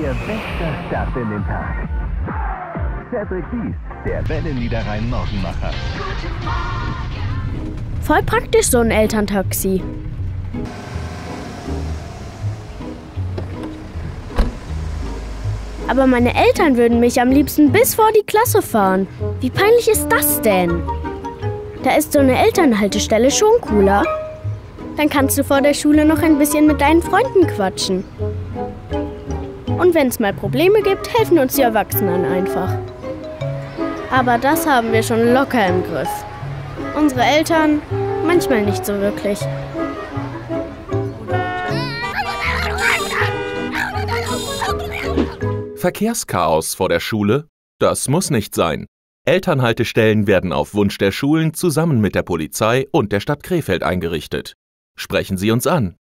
Ihr bester Start in den Tag. Cedric Beast, der Welle Niederrhein Morgenmacher. Voll praktisch so ein Elterntaxi. Aber meine Eltern würden mich am liebsten bis vor die Klasse fahren. Wie peinlich ist das denn? Da ist so eine Elternhaltestelle schon cooler. Dann kannst du vor der Schule noch ein bisschen mit deinen Freunden quatschen. Und wenn es mal Probleme gibt, helfen uns die Erwachsenen einfach. Aber das haben wir schon locker im Griff. Unsere Eltern manchmal nicht so wirklich. Verkehrschaos vor der Schule? Das muss nicht sein. Elternhaltestellen werden auf Wunsch der Schulen zusammen mit der Polizei und der Stadt Krefeld eingerichtet. Sprechen Sie uns an